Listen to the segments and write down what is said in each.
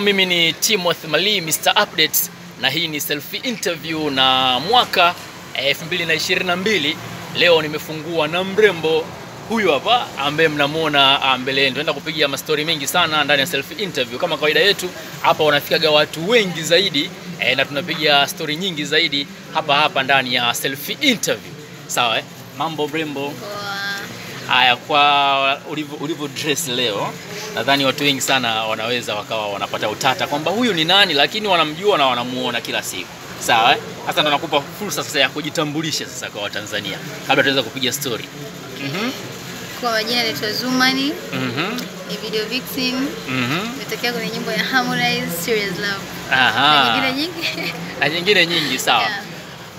Mimi ni Timothy Mali, Mr. Updates na hii ni selfie interview na mwaka eh, 2022. Leo nimefungua na mrembo huyu hapa ambaye mnamwona mbele yenu. Tunaenda kupiga mastori mengi sana ndani ya selfie interview. Kama kawaida yetu hapa wanafikaga watu wengi zaidi e, na tunapiga stori nyingi zaidi hapa hapa ndani ya selfie interview. Sawa eh? Mambo mrembo. Haya, kwa ulivyo dress leo, nadhani watu wengi sana wanaweza wakawa wanapata utata kwamba huyu ni nani, lakini wanamjua na wanamuona kila siku. Sawa eh? Sasa ndo nakupa fursa sasa ya kujitambulisha sasa kwa Watanzania kabla tuweza kupiga story. Mhm. Kwa majina naitwa Zumani, Mhm. ni video vixen, Mhm. nimetokea kwenye nyimbo ya Harmonize Serious Love na Aha. nyingine nyingi. Na nyingine nyingi sawa. Yeah.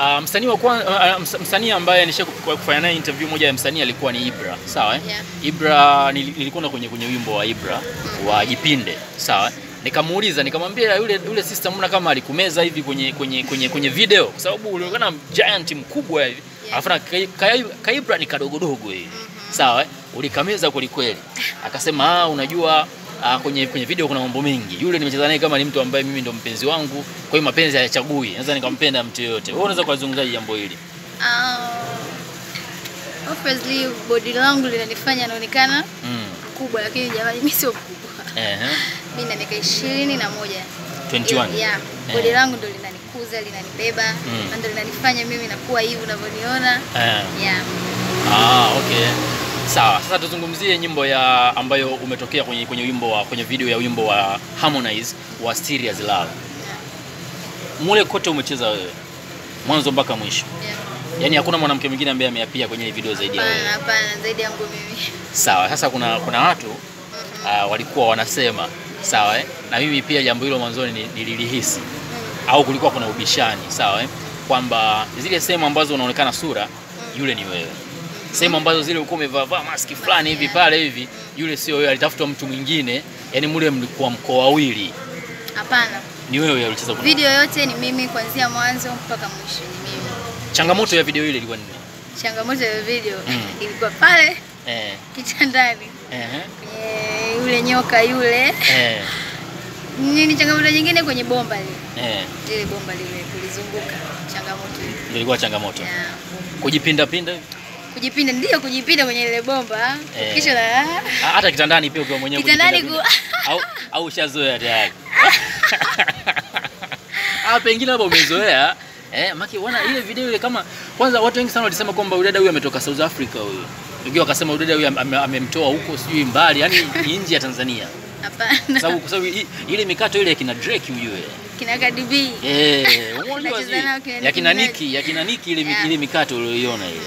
Ah, msanii wa kwanza uh, msanii ambaye nisha kufanya naye interview moja ya msanii alikuwa ni Ibra, sawa eh? Yeah. Ibra nilikuwa nilikwenda kwenye kwenye wimbo wa Ibra wa Jipinde, sawa? Nikamuuliza, nikamwambia yule yule sister, mbona kama alikumeza hivi kwenye kwenye kwenye kwenye video, kwa sababu ulionekana giant mkubwa hivi Yeah. alafu Kai- Kaibra ni kadogodogo hivi sawa eh? ulikameza kwelikweli. Akasema ah, unajua ah, kwenye kwenye video kuna mambo mengi. Yule nimecheza naye kama ni mtu ambaye mimi ndo mpenzi wangu, kwa hiyo mapenzi hayachagui, naweza nikampenda mtu yoyote. Wewe unaweza kuzungumzaje jambo hili? Uh, obviously body langu linanifanya naonekana Mm. kubwa, lakini jamani, mimi sio kubwa. Ehe. Mimi na miaka ishirini na moja 21. yeah. Eh. Body langu ndo linanikuza, linanibeba Mm. ndo linanifanya mimi nakuwa hivi unavyoniona. Eh. Yeah. Ah, okay. Sawa. Sasa tuzungumzie nyimbo ya ambayo umetokea kwenye kwenye wimbo wa kwenye video ya wimbo wa Harmonize wa Serious Love. Mule kote umecheza wewe. Mwanzo mpaka mwisho. Yeah. Yaani hakuna mwanamke mwingine ambaye ameapia kwenye video zaidi ya wewe. Hapana, hapana, zaidi yangu mimi. Sawa. Sasa kuna kuna watu mm -hmm. uh, walikuwa wanasema sawa eh? na mimi pia jambo hilo mwanzoni nililihisi mm. au kulikuwa kuna ubishani sawa eh? kwamba zile sehemu ambazo unaonekana sura mm. yule ni wewe, sehemu ambazo zile ulikuwa umevaa vaa maski fulani hivi pale hivi, yule sio wewe, alitafuta mtu mwingine. Yani mule mlikuwa mkoa wawili, Hapana. ni wewe ulicheza. kuna- Video yote ni mimi kuanzia mwanzo mpaka mwisho ni mimi. Changamoto ya video ile ilikuwa ni nini? Changamoto ya video Mm. ilikuwa pale Eh, kitandani eh, kwenye yule nyoka yule. eh, Nini changamoto nyingine kwenye bomba lile. eh, Lile bomba lile kulizunguka. Changamoto ilikuwa changamoto Yeah. kujipinda pinda hivi? Kujipinda ndio kujipinda kwenye ile bomba. Eh. Kisha na Ah, hata kitandani pia ukiwa mwenyewe Kitandani ku... au au ushazoea tayari ah pengine labda umezoea eh maki wana ile video ile kama kwanza watu wengi sana walisema kwamba udada huyu ametoka South Africa huyu wengine wakasema udada huyu ame- amemtoa huko sijui mbali yani ni nje ya Tanzania hapana. sababu kwa sababu ile mikato ile kina Drake ujue Kina Cardi B. eh unajua ya kina Nicki ya kina Nicki ile Yeah. ile mikato uliyoiona ile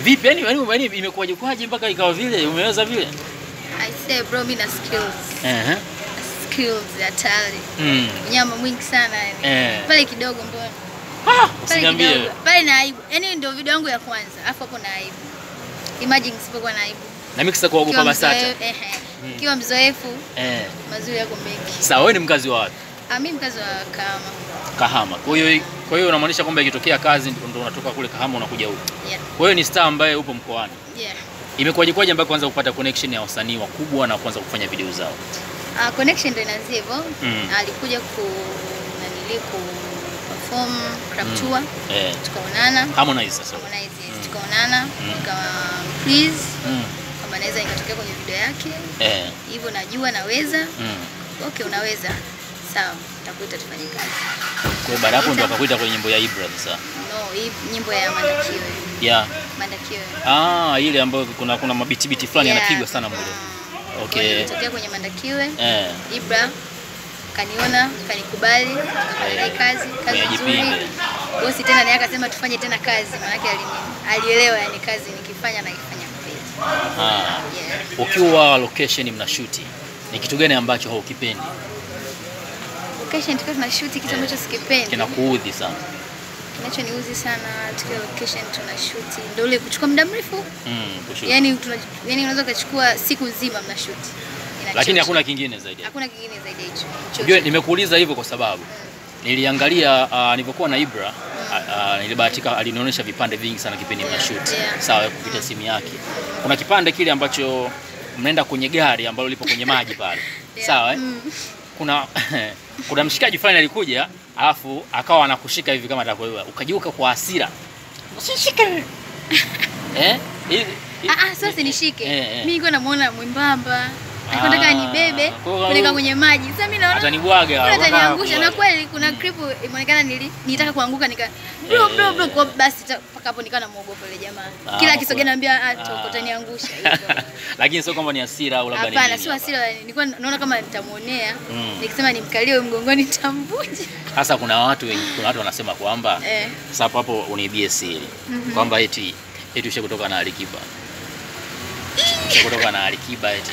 vipi yani yani yani imekuwaje kwaje mpaka ikawa vile umeweza vile I say bro mimi na skills. eh Uh -huh. Skills hatari. mm. Nyama mwingi sana yani. eh Pale kidogo mbona? ah usiniambie. Pale na aibu. Yaani ndio video yangu ya kwanza. Alafu hapo na aibu. Imagine sipokuwa na aibu. na mimi kisa kuogopa Basata Eh. ehe. Kiwa mzoefu eh mazuri yako mengi. sawa wewe ni mkazi wa wapi Ah, mimi mkazi wa Kahama. Kahama. Kwa hiyo kwa hiyo unamaanisha kwamba ikitokea kazi ndo unatoka kule Kahama unakuja huku. Yeah. Kwa hiyo ni star ambaye upo mkoani. Yeah. Imekuwaje kwaje mpaka kuanza kupata connection ya wasanii wakubwa na kuanza kufanya video zao? Ah, connection ndio inaanzia hivyo. Mm. Alikuja ku nanili ku perform club Mm. tour. Eh, Tukaonana. Harmonize sasa. Harmonize. Mm. Tukaonana. Mm. Nikawa please Mm. kama naweza nikatokea kwenye video yake. Eh. Hivyo najua naweza. Mm. Okay, unaweza. Sawa, nitakuita tufanye kazi. Kwa hiyo baada hapo ndo akakuita kwenye nyimbo ya Ibra sasa. No, hii nyimbo ya Mandakiwe. Yeah. Mandakiwe. Ah, ile ambayo kuna kuna mabiti biti fulani Yeah. yanapigwa sana mule. Mm. Okay. Nilitokea kwenye Mandakiwe. Eh. Ibra kaniona, kanikubali, tukafanya kazi, kazi nzuri. Bosi tena naye akasema tufanye tena kazi, maana alini alielewa yani kazi nikifanya na ifanya kweli. Ah. Yeah. Ukiwa location mnashuti. Ni kitu gani ambacho haukipendi? Location tukiwa tunashoot kitu Yeah. ambacho sikipendi. Kinakuudhi sana. Kinachoniudhi sana tukiwa location tunashoot ndio ile kuchukua muda mrefu. Mm, kushoot. Yaani tuna, yaani unaweza ukachukua siku nzima mna shoot. Lakini hakuna kingine zaidi. hakuna kingine zaidi hicho. Unajua nimekuuliza hivyo kwa sababu niliangalia uh, nilipokuwa na Ibra uh, uh, nilibahatika alinionyesha vipande vingi sana kipindi yeah, shoot Yeah. sawa kupitia simu yake. Kuna kipande kile ambacho mnaenda kwenye gari ambalo lipo kwenye maji pale Yeah. sawa eh? Mm. kuna kuna mshikaji fulani alikuja alafu akawa anakushika hivi kama atakuwa ukajiuka kwa hasira usishike eh hivi Ah, ah, sasa nishike. Eh, eh. Mimi niko namuona mwembamba. Ah, nataka nibebe kwa kupeleka kwenye maji. Sasa mimi naona atanibwaga Kuna ataniangusha na kweli kuna clip imeonekana nili nitaka kuanguka nika bro bro bro kwa basi mpaka hapo nikawa namuogopa yule jamaa. Ah, Kila kisogea akisogea naambia ah Ah. utaniangusha. lakini sio kwamba ni hasira au labda ni Hapana, sio hasira, nilikuwa naona kama nitamuonea. Mm. Nikisema nimkalie huyo mgongoni nitamvunja. Sasa kuna watu wengi, kuna watu wanasema kwamba Eh. sasa hapo hapo uniibie siri Mhm. kwamba eti eti ushe kutoka na Alikiba ushe kutoka na Alikiba eti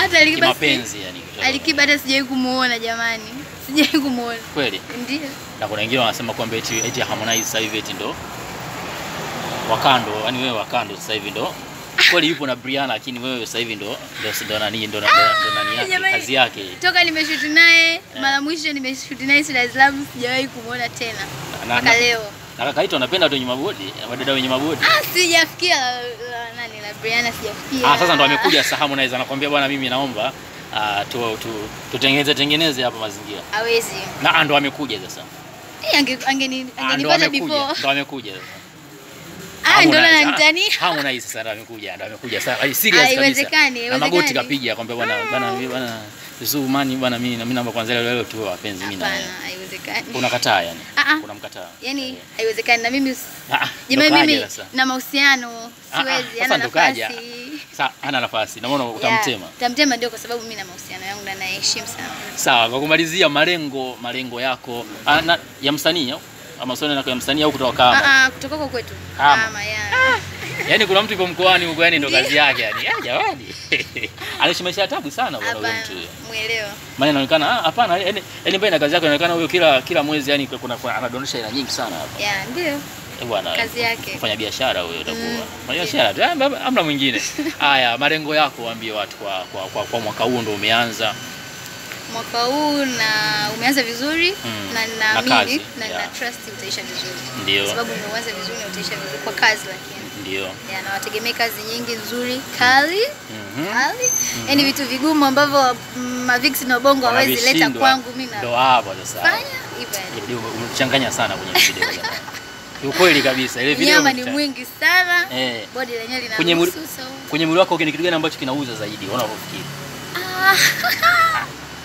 Hata Alikiba mapenzi yani Alikiba hata sijawahi kumuona jamani. Sijawahi kumuona. kweli Ndio. na kuna wengine wanasema kwamba eti eti Harmonize sasa hivi eti ndo wakando yani wewe wakando sasa hivi ndo kweli yupo na Brianna lakini wewe sasa hivi ndo ndo ndo nani ndo nani kazi yake Toka nimeshuti naye mara mwisho nimeshuti naye Dar es Salaam sijawahi kumuona tena na, mpaka na, leo. Kaka Kaito anapenda watu wenye mabodi wadada wenye mabodi Ah, sijafikia nani la Brianna sijafikia. Ah, sasa ndo amekuja sasa Harmonize anakuambia bwana, mimi naomba ah, tu, tu, tutengeneze tengeneze hapa mazingira Hawezi. na ah, ndo amekuja sasa Eh, ange ange ni ange angenipata amekuja before. ndo amekuja sasa Ah, Harmonize, ananitania. ah, sasa ndo amekuja ndo amekuja. Sasa serious kabisa. Haiwezekani, na magoti kapiga kwamba bwana bwana bwana Zumani bwana mimi na mimi naomba kwanza leo leo tuwe wapenzi mimi na wewe. haiwezekani. unakataa yani? Kuna mkataa. Yaani haiwezekani. Na mimi Ah, ah, ndo mimi na mahusiano Ah, ah, siwezi, ana nafasi. Sasa ana nafasi. Naona utamtema? Tamtema ndio kwa sababu mimi na mahusiano yangu na naheshimu sana. Sawa, kwa kumalizia, malengo malengo yako. Ah, ya msanii au ama swali yako ya msanii au kutoka kama Ah, ah, kutoka huko kwetu. Kama. Kama ya. yaani kuna mtu yuko mkoani huko, yani ndo kazi yake yani. Ah, jamani anaishi maisha ya tabu sana bwana huyo mtu. muelewa. Maana inaonekana ah, hapana, yani yani mbaya na kazi yake inaonekana huyo kila kila mwezi yani kuna, kuna anadondosha hela nyingi sana hapa. Ya, ndio. Eh bwana. Kazi yake. Fanya biashara huyo utakuwa. Mm. Fanya biashara tu, ah, amna mwingine. Haya, malengo yako waambie watu kwa, kwa, kwa, kwa mwaka huu ndo umeanza. Mwaka huu na umeanza vizuri Mm. na Na naamini na, na, yeah. na trust utaisha vizuri. Ndio. Kwa sababu umeanza vizuri na utaisha vizuri kwa kazi lakini. Ndio. yeah, na wategemee kazi nyingi nzuri kali Mhm. kali. mm -hmm. yani vitu vigumu ambavyo mm, Mavix na Bongo hawezi leta kwangu mimi na ndio hapo sasa. fanya hivyo. Ndio, umechanganya sana kwenye video. Ukweli kabisa ile video. Nyama ni mwingi sana. Eh. Body lenyewe lina Kwenye mwili- wako ni kitu gani ambacho kinauza zaidi? Unavyofikiri?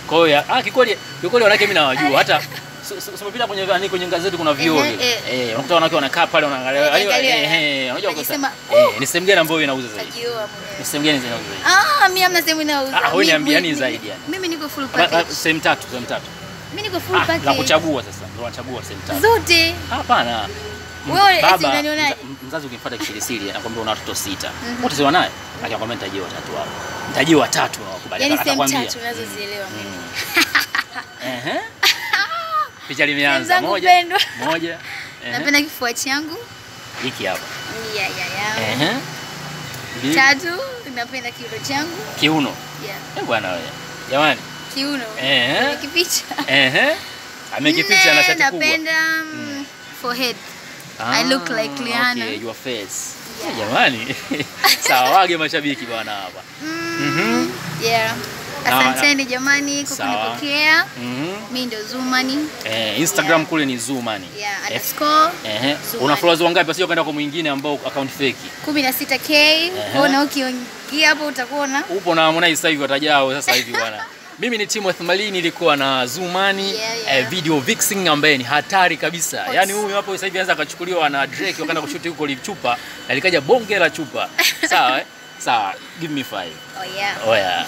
Ah, Kwa hiyo ah, kikweli kikweli wanawake mimi nawajua hata bila kwenye pita kwenye nani zetu gazeti kuna violi. Eh, eh. Eh, unakuta wanawake wanakaa pale wanaangalia. Yaani eh eh, unajua Wanajisema, eh ni sehemu gani ambayo inauza zaidi? Ni sehemu gani zinauza zaidi? Ah, mimi hamna sehemu inauza. Ah, wewe niambia mi- zaidi yani. Mimi niko full package. Sehemu tatu, sehemu tatu. Mimi niko full package. la kuchagua sasa. Ndio unachagua sehemu tatu. Zote. Hapana. Wewe, eti unanionaje? mza- mzazi ukimfuata kisirisiri anakuambia una watoto sita. Wote ziwa naye? Akikwambia nitajie watatu hapo. Nitajie watatu na kubali Yaani sehemu tatu unazozielewa mimi. Mm. Ehe. Picha limeanza moja. Moja. Napenda kifua changu. Hiki hapa. Ya ya ya. Ehe. Tatu, napenda kiuno changu. Kiuno. Yeah. Eh bwana wewe. Jamani. Kiuno. Ehe. Kipicha. Ehe. Amekificha na shati kubwa. Napenda mm, forehead. I look like Rihanna. Okay, your face. Yeah. Jamani. Sawa, wage mashabiki bwana hapa. Mm, Yeah. Na- Asanteni jamani kwa kunipokea. Mhm. Mimi ndo Zumani. Eh, Instagram Yeah. kule ni Zumani. Yeah, Eh, underscore Eh. Zumani. Una followers wangapi? Sio kaenda kwa mwingine ambao account fake. 16k. Kwa na ukiingia hapo utakuona. na Upo na Harmonize sasa hivi watajao sasa hivi bwana. Mimi ni Timothy Mali, nilikuwa na Zumani Yeah, yeah. eh, video vixen ambaye ni hatari kabisa. Hot. Yaani huyu hapo sasa hivi anaweza akachukuliwa na Drake wakaenda kushuti huko lichupa na likaja bonge la chupa. Sawa eh? Sawa, give me five. Oh yeah. Oh yeah.